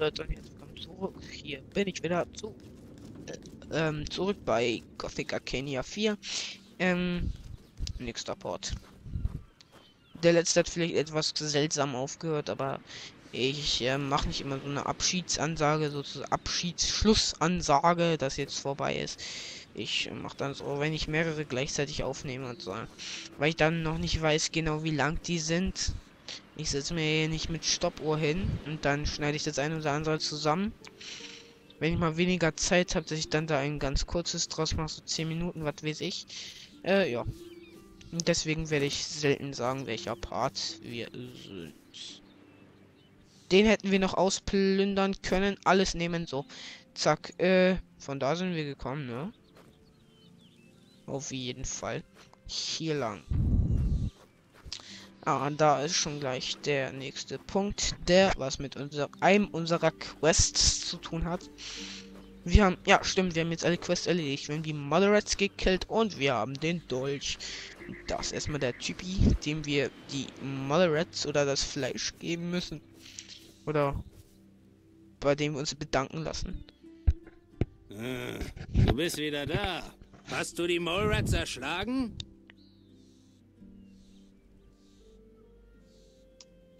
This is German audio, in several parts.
Leute und jetzt willkommen zurück. Hier bin ich wieder zu, äh, ähm, zurück bei Gothic Arcania 4. Ähm, nächster Port. Der letzte hat vielleicht etwas seltsam aufgehört, aber ich äh, mache nicht immer so eine Abschiedsansage, sozusagen Abschiedsschlussansage, dass jetzt vorbei ist. Ich mache dann so, wenn ich mehrere gleichzeitig aufnehme und so. Weil ich dann noch nicht weiß genau, wie lang die sind. Ich setze mir hier nicht mit Stoppuhr hin und dann schneide ich das eine oder andere zusammen. Wenn ich mal weniger Zeit habe, dass ich dann da ein ganz kurzes draus mache, so 10 Minuten, was weiß ich. Äh, ja. Deswegen werde ich selten sagen, welcher Part wir sind. Den hätten wir noch ausplündern können. Alles nehmen, so. Zack. Äh, von da sind wir gekommen, ne? Auf jeden Fall. Hier lang. Ah, da ist schon gleich der nächste Punkt, der was mit unser, einem unserer Quests zu tun hat. Wir haben, ja stimmt, wir haben jetzt alle Quests erledigt. Wir haben die Moderates gekillt und wir haben den Dolch. Das ist erstmal der Typi, dem wir die Moderates oder das Fleisch geben müssen. Oder bei dem wir uns bedanken lassen. Ah, du bist wieder da. Hast du die Molrats erschlagen?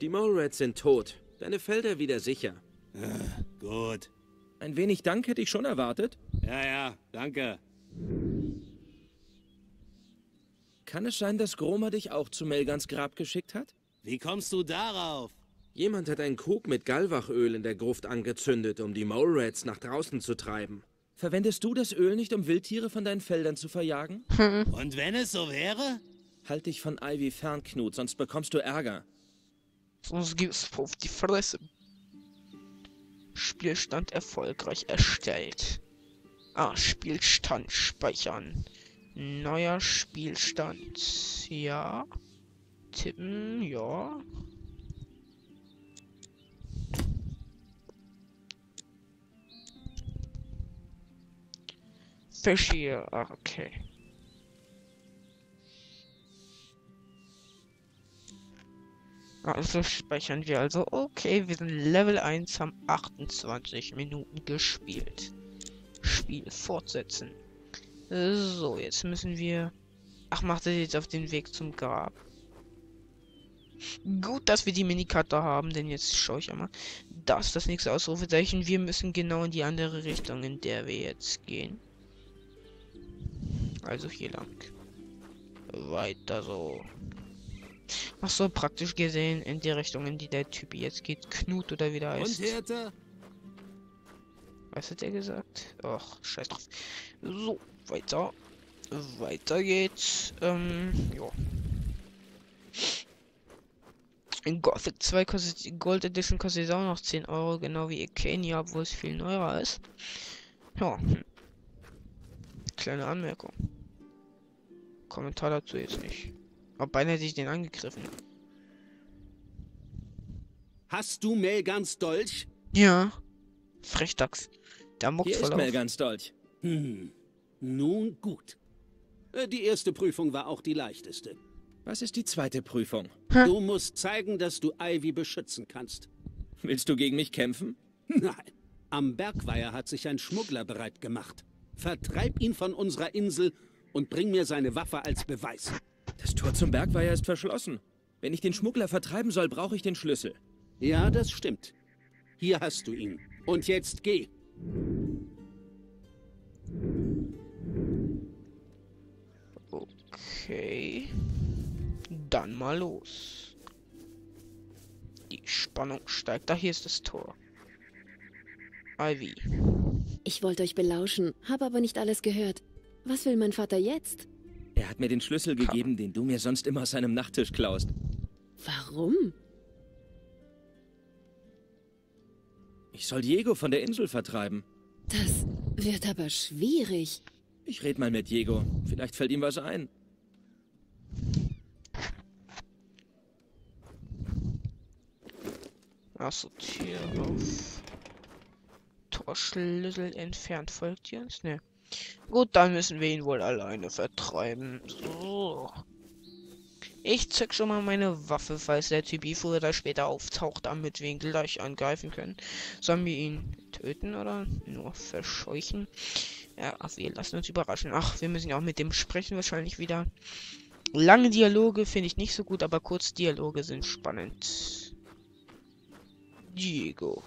Die Molrats sind tot. Deine Felder wieder sicher. Ah, gut. Ein wenig Dank hätte ich schon erwartet. Ja, ja, danke. Kann es sein, dass Groma dich auch zu Melgans Grab geschickt hat? Wie kommst du darauf? Jemand hat einen Krug mit Galwachöl in der Gruft angezündet, um die Molrats nach draußen zu treiben. Verwendest du das Öl nicht, um Wildtiere von deinen Feldern zu verjagen? Und wenn es so wäre? Halt dich von Ivy fern, Knut, sonst bekommst du Ärger. Sonst gibt's auf die Fresse. Spielstand erfolgreich erstellt. Ah, Spielstand speichern. Neuer Spielstand. Ja. Tippen, ja. Fisch hier. Ah, okay. Also speichern wir also. Okay, wir sind Level 1, haben 28 Minuten gespielt. Spiel fortsetzen. So, jetzt müssen wir... Ach, macht er jetzt auf den Weg zum Grab. Gut, dass wir die Minikarte haben, denn jetzt schaue ich einmal. Das ist das nächste Ausrufezeichen. Wir müssen genau in die andere Richtung, in der wir jetzt gehen. Also hier lang. Weiter so. Ach so, praktisch gesehen in die Richtung, in die der Typ jetzt geht. Knut oder wieder heißt. Und? Was hat er gesagt? Ach, scheiß drauf. So, weiter. Weiter geht's. Ähm, ja. In Gothic 2 kostet die Gold Edition kostet auch noch 10 Euro, genau wie Ikenia, obwohl es viel neuer ist. Ja. Hm. Kleine Anmerkung. Kommentar dazu jetzt nicht. Aber beinahe hätte ich den angegriffen. Hast du Melgans Dolch? Ja. Frechdachs. Der muckt Hier voll ist auf. Melgans Dolch. Hm. Nun gut. Äh, Die erste Prüfung war auch die leichteste. Was ist die zweite Prüfung? Du musst zeigen, dass du Ivy beschützen kannst. Willst du gegen mich kämpfen? Nein. Am Bergweiher hat sich ein Schmuggler bereit gemacht. Vertreib ihn von unserer Insel und bring mir seine Waffe als Beweis. Das Tor zum Bergweiher ist verschlossen. Wenn ich den Schmuggler vertreiben soll, brauche ich den Schlüssel. Ja, das stimmt. Hier hast du ihn. Und jetzt geh. Okay. Dann mal los. Die Spannung steigt. Da hier ist das Tor. Ivy. Ich wollte euch belauschen, habe aber nicht alles gehört. Was will mein Vater jetzt? Er hat mir den Schlüssel gegeben, den du mir sonst immer aus seinem Nachttisch klaust. Warum? Ich soll Diego von der Insel vertreiben. Das wird aber schwierig. Ich red mal mit Diego. Vielleicht fällt ihm was ein. Achso, Tür auf. Torschlüssel entfernt. Folgt ihr uns? Ne. Gut, dann müssen wir ihn wohl alleine vertreiben. So. Ich zück schon mal meine Waffe, falls der Typ früher oder später auftaucht, damit wir ihn gleich angreifen können. Sollen wir ihn töten oder nur verscheuchen? Ja, ach, wir lassen uns überraschen. Ach, wir müssen ja auch mit dem sprechen wahrscheinlich wieder. Lange Dialoge finde ich nicht so gut, aber kurz Dialoge sind spannend. Diego.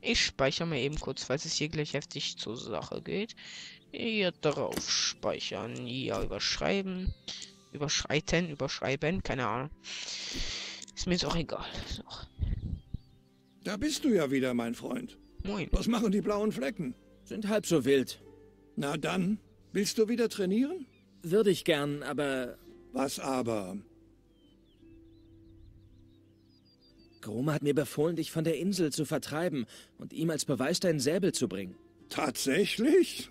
Ich speichere mal eben kurz, falls es hier gleich heftig zur Sache geht. Hier drauf speichern. Ja, überschreiben. Überschreiten, überschreiben, keine Ahnung. Ist mir jetzt auch egal. So. Da bist du ja wieder, mein Freund. Moin. Was machen die blauen Flecken? Sind halb so wild. Na dann, willst du wieder trainieren? Würde ich gern, aber Was aber? Groma hat mir befohlen, dich von der Insel zu vertreiben und ihm als Beweis deinen Säbel zu bringen. Tatsächlich?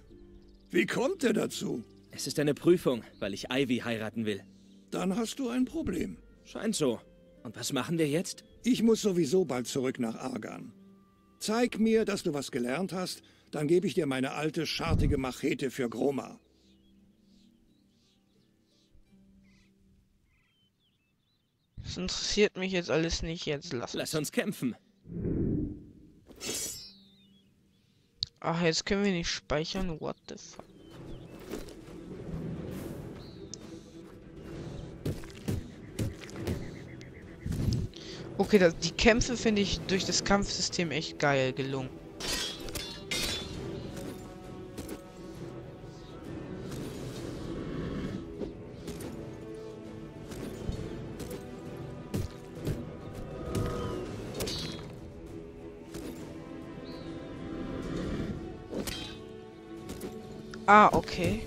Wie kommt er dazu? Es ist eine Prüfung, weil ich Ivy heiraten will. Dann hast du ein Problem. Scheint so. Und was machen wir jetzt? Ich muss sowieso bald zurück nach Argan. Zeig mir, dass du was gelernt hast, dann gebe ich dir meine alte, schartige Machete für Groma. Das interessiert mich jetzt alles nicht. Jetzt lass Lass uns. uns kämpfen. Ach, jetzt können wir nicht speichern. What the fuck? Okay, das, die Kämpfe finde ich durch das Kampfsystem echt geil gelungen. Ah, okay.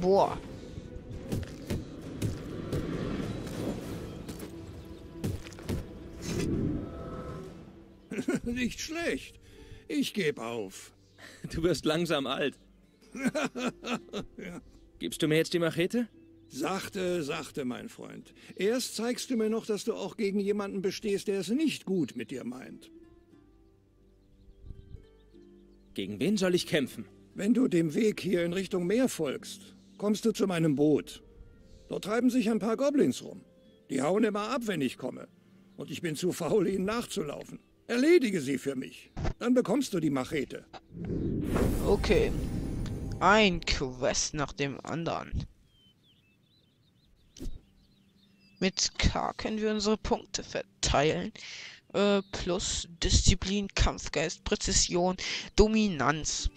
Boah. Nicht schlecht. Ich gebe auf. Du wirst langsam alt. Gibst du mir jetzt die Machete? Sachte, sachte, mein Freund. Erst zeigst du mir noch, dass du auch gegen jemanden bestehst, der es nicht gut mit dir meint. Gegen wen soll ich kämpfen? Wenn du dem Weg hier in Richtung Meer folgst, kommst du zu meinem Boot. Dort treiben sich ein paar Goblins rum. Die hauen immer ab, wenn ich komme. Und ich bin zu faul, ihnen nachzulaufen. Erledige sie für mich. Dann bekommst du die Machete. Okay. Ein Quest nach dem anderen. Mit K können wir unsere Punkte verteilen. Äh, plus Disziplin, Kampfgeist, Präzision, Dominanz.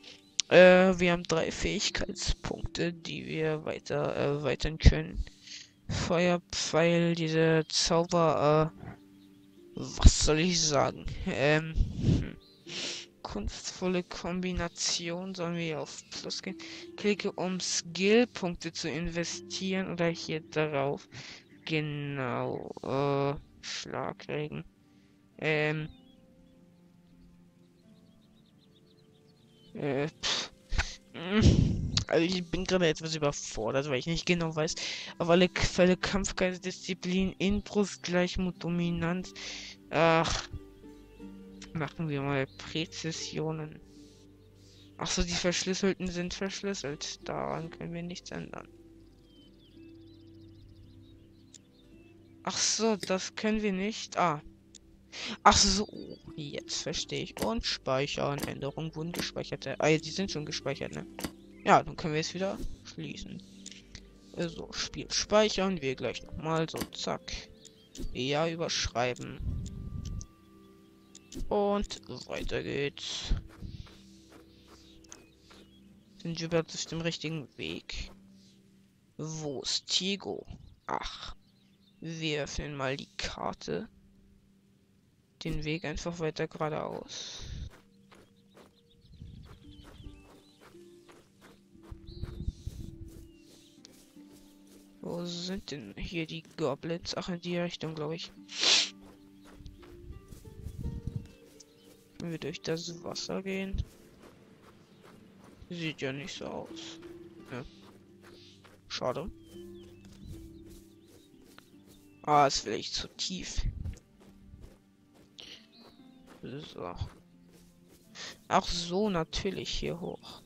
Äh, wir haben drei Fähigkeitspunkte, die wir weiter erweitern können. Feuerpfeil, diese Zauber, äh, was soll ich sagen? Ähm, hm. kunstvolle Kombination sollen wir auf Plus gehen. Klicke um Skill-Punkte zu investieren oder hier darauf. Genau, äh, Schlagregen. Ähm. Äh. Mm. Also ich bin gerade etwas überfordert, weil ich nicht genau weiß, auf alle Fälle Kampfgeist, Disziplin, Inbrust, Gleichmut, Dominanz. Ach. Machen wir mal Präzisionen. Ach so, die verschlüsselten sind verschlüsselt. Daran können wir nichts ändern. Ach so, das können wir nicht. Ah. Ach so, jetzt verstehe ich. Und speichern. Änderungen wurden gespeichert. Ah, die sind schon gespeichert, ne? Ja, dann können wir es wieder schließen. So, Spiel speichern. Wir gleich nochmal. So, zack. Ja, überschreiben. Und weiter geht's. Sind wir überhaupt auf dem richtigen Weg? Wo ist Tigo? Ach. Wir öffnen mal die Karte. Den Weg einfach weiter geradeaus. Wo sind denn hier die Goblins? Ach, in die Richtung, glaube ich. Wenn wir durch das Wasser gehen. Sieht ja nicht so aus. Ja. Schade. Ah, ist vielleicht zu tief. So. Ach so, natürlich hier hoch.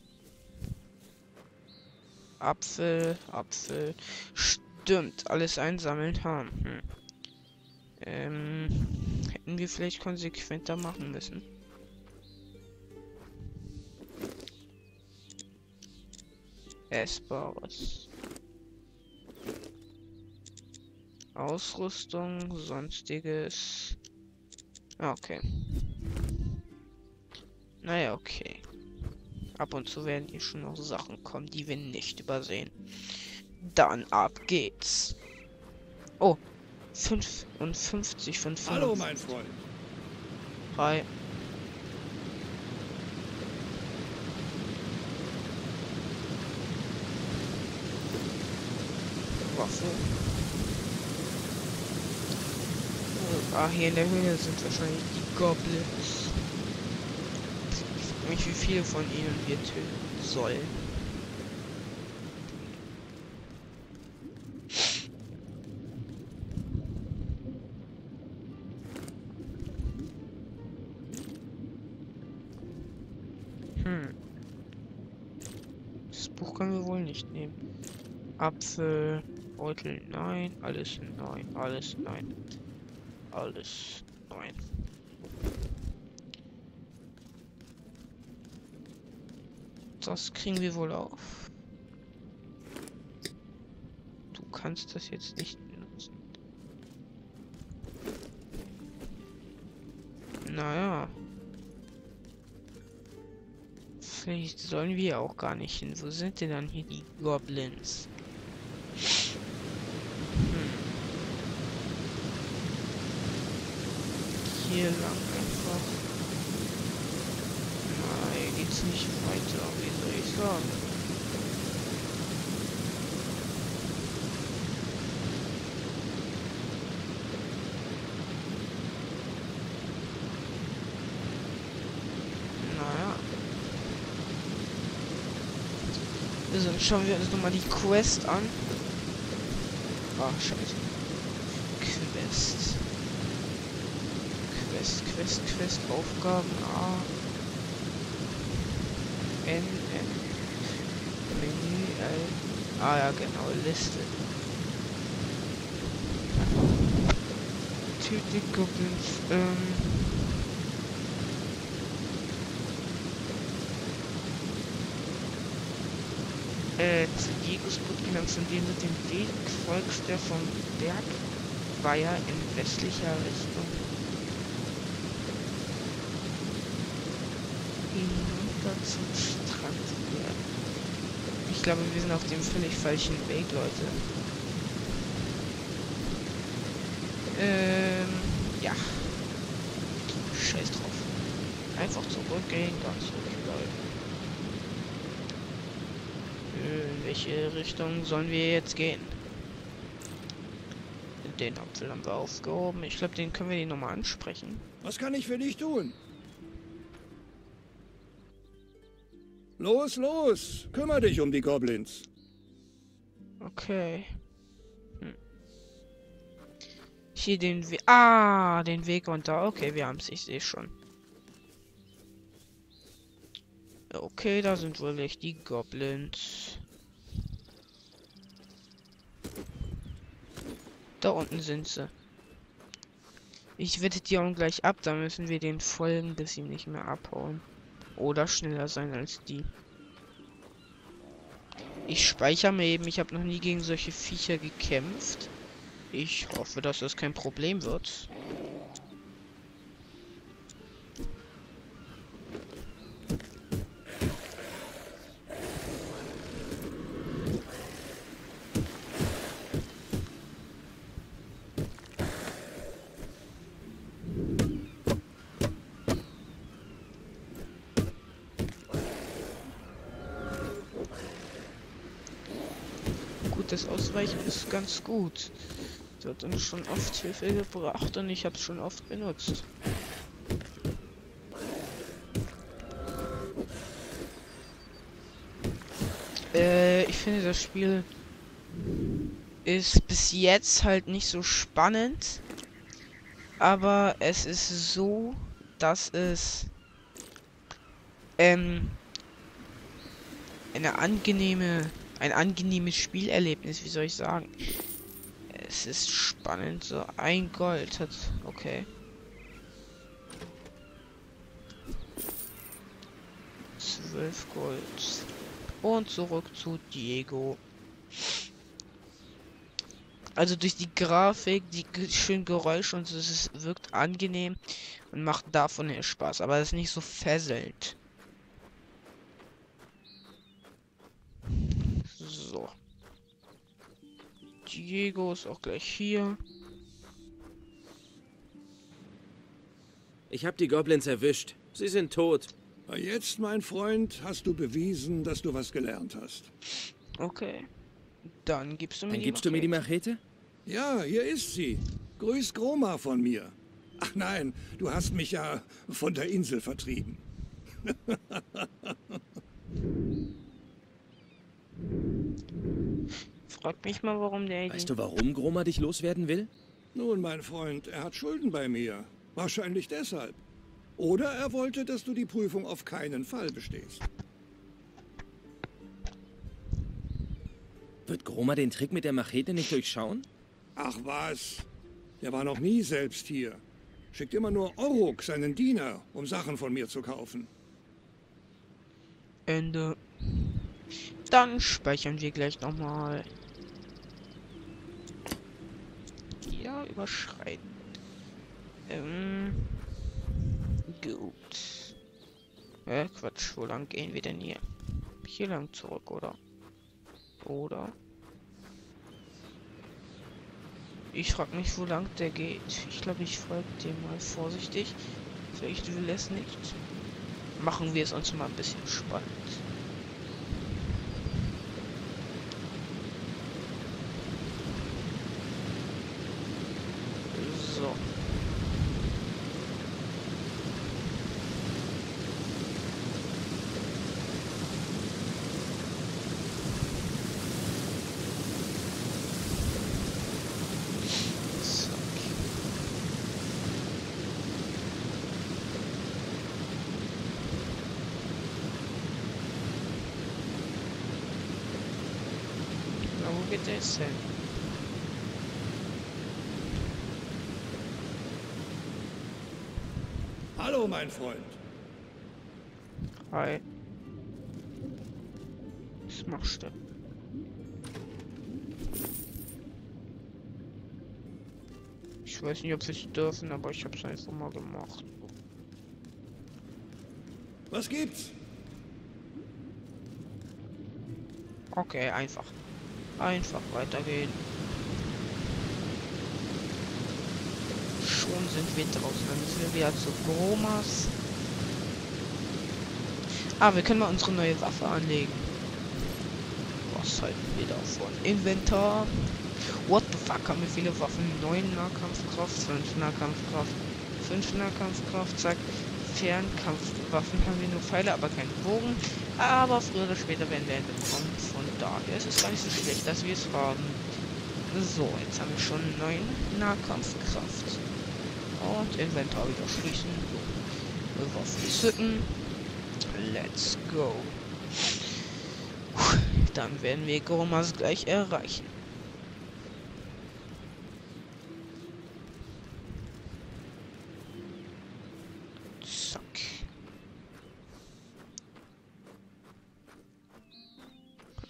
Apfel, Apfel. Stimmt, alles einsammeln haben. Hm. Ähm, hätten wir vielleicht konsequenter machen müssen. Essbares. Ausrüstung, sonstiges. Okay. Naja, okay. Ab und zu werden hier schon noch Sachen kommen, die wir nicht übersehen. Dann ab geht's. Oh, 55 von 5. Hallo, mein Freund. Hi. Waffe. Ah, hier in der Höhle sind wahrscheinlich die Goblins. Mich, wie viele von ihnen wir töten sollen. Hm. Das Buch können wir wohl nicht nehmen. Apfel, Beutel, nein, alles nein, alles nein. Alles nein. Das kriegen wir wohl auf. Du kannst das jetzt nicht benutzen. Naja. Vielleicht sollen wir auch gar nicht hin. Wo sind denn dann hier die Goblins? Hm. Hier lang einfach. Nicht weiter. Wie soll ich sagen? Naja. Also, schauen wir uns nochmal die Quest an. Ach, scheiße. Quest. Quest, Quest, Quest, Aufgaben A. N, N. Menü, L. Ah ja, genau, Liste. Töte Goblins, ähm. äh, zu Diegos Gut gelangst, indem du dem Weg folgst, der vom Bergweiher in westlicher Richtung hinunter zum glaube, wir sind auf dem völlig falschen Weg, Leute. Ähm, ja. Scheiß drauf. Einfach zurückgehen, ganz ruhig bleiben. In welche Richtung sollen wir jetzt gehen? Den Apfel haben wir aufgehoben. Ich glaube, den können wir den nochmal ansprechen. Was kann ich für dich tun? Los, los! Kümmer dich um die Goblins. Okay. Hm. Hier den Weg. Ah, den Weg runter. Okay, wir haben es. Ich sehe schon. Okay, da sind wohl echt die Goblins. Da unten sind sie. Ich wette die hauen gleich ab, da müssen wir den folgen, bis sie nicht mehr abhauen. Oder schneller sein als die. Ich speichere mir eben, ich habe noch nie gegen solche Viecher gekämpft. Ich hoffe, dass das kein Problem wird. Das Ausweichen ist ganz gut. Das hat uns schon oft Hilfe gebracht und ich habe es schon oft benutzt. Äh, ich finde das Spiel ist bis jetzt halt nicht so spannend, aber es ist so, dass es ähm, eine angenehme ein angenehmes Spielerlebnis, wie soll ich sagen. Es ist spannend, so ein Gold hat. Okay. Zwölf Gold. Und zurück zu Diego. Also durch die Grafik, die schönen Geräusche und so, es wirkt angenehm und macht davon her Spaß, aber es ist nicht so fesselnd. So. Diego ist auch gleich hier. Ich habe die Goblins erwischt. Sie sind tot. Jetzt, mein Freund, hast du bewiesen, dass du was gelernt hast. Okay. Dann gibst du mir Dann die gibst du mir die Machete? Ja, hier ist sie. Grüß Groma von mir. Ach nein, du hast mich ja von der Insel vertrieben. Frag mich mal, warum der Weißt du, warum Groma dich loswerden will? Nun, mein Freund, er hat Schulden bei mir. Wahrscheinlich deshalb. Oder er wollte, dass du die Prüfung auf keinen Fall bestehst. Wird Groma den Trick mit der Machete nicht durchschauen? Ach was, der war noch nie selbst hier. Schickt immer nur Oruk, seinen Diener, um Sachen von mir zu kaufen. Ende. Dann speichern wir gleich nochmal. Ja, überschreiten. Ähm. Gut. Äh, Quatsch, wo lang gehen wir denn hier? Hier lang zurück, oder? Oder? Ich frag mich, wo lang der geht. Ich glaube, ich folge dem mal vorsichtig. Vielleicht will es nicht. Machen wir es uns mal ein bisschen spannend. So. Zack. Hin? Hallo, mein Freund. Hi. Was machst du? Ich weiß nicht, ob wir es dürfen, aber ich habe es einfach mal gemacht. Was gibt's? Okay, einfach. Einfach weitergehen. Schon sind wir draußen. Dann müssen wir wieder zu Gromas. Ah, wir können mal unsere neue Waffe anlegen. Was halten wir davon? Inventar. What the fuck, haben wir viele Waffen? 9 Nahkampfkraft, 5 Nahkampfkraft, 5 Nahkampfkraft, zack. Fernkampfwaffen haben wir nur Pfeile, aber keinen Bogen. Aber früher oder später werden wir einen bekommen. Von daher ist es gar nicht so schlecht, dass wir es haben. So, jetzt haben wir schon 9 Nahkampfkraft. Und Inventar wieder schließen. Waffen zücken. Let's go. Dann werden wir Gomas gleich erreichen. Zack.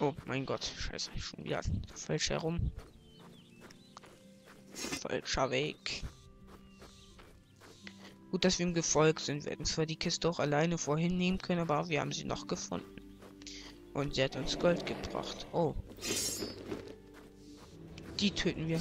Oh mein Gott, scheiße, schon wieder falsch herum. Falscher Weg. Gut, dass wir ihm gefolgt sind. Wir hätten zwar die Kiste auch alleine vorhin nehmen können, aber wir haben sie noch gefunden. Und sie hat uns Gold gebracht. Oh. Die töten wir.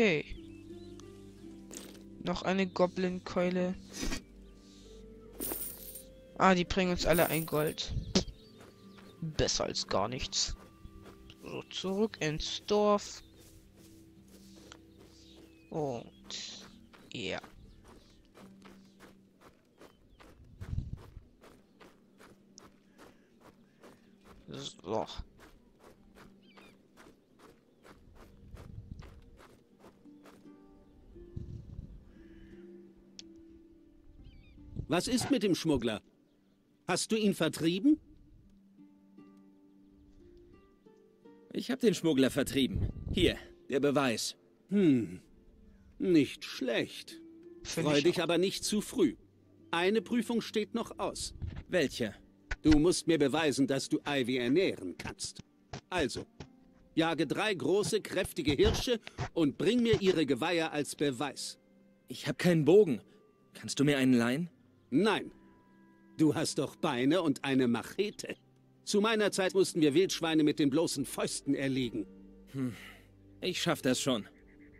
Okay. Noch eine Goblin-Keule. Ah, die bringen uns alle ein Gold. Besser als gar nichts. So, zurück ins Dorf. Und ja. So. Was ist mit dem Schmuggler? Hast du ihn vertrieben? Ich habe den Schmuggler vertrieben. Hier, der Beweis. Hm, nicht schlecht. Freu ich dich aber nicht zu früh. Eine Prüfung steht noch aus. Welche? Du musst mir beweisen, dass du Ivy ernähren kannst. Also, jage drei große, kräftige Hirsche und bring mir ihre Geweihe als Beweis. Ich habe keinen Bogen. Kannst du mir einen leihen? Nein, du hast doch Beine und eine Machete. Zu meiner Zeit mussten wir Wildschweine mit den bloßen Fäusten erlegen. Ich schaff das schon.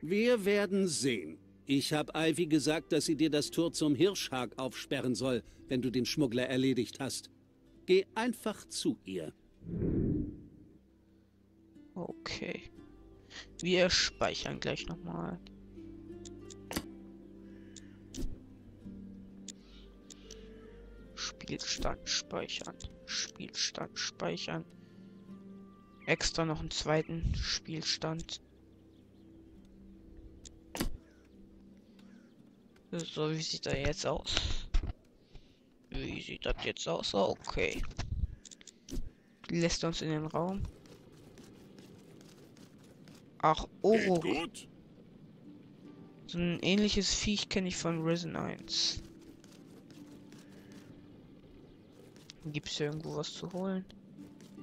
Wir werden sehen. Ich habe Ivy gesagt, dass sie dir das Tor zum Hirschhag aufsperren soll, wenn du den Schmuggler erledigt hast. Geh einfach zu ihr. Okay. Wir speichern gleich nochmal. Spielstand speichern. Spielstand speichern. Extra noch einen zweiten Spielstand. So, wie sieht er jetzt aus? Wie sieht das jetzt aus? Okay. Lässt uns in den Raum. Ach, oh. So ein ähnliches Viech kenne ich von Risen 1. Gibt's hier irgendwo was zu holen?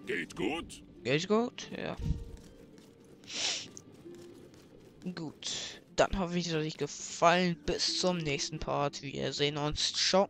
Geht gut. Geht gut? Ja. Gut. Dann hoffe ich, es hat euch gefallen. Bis zum nächsten Part. Wir sehen uns. Ciao.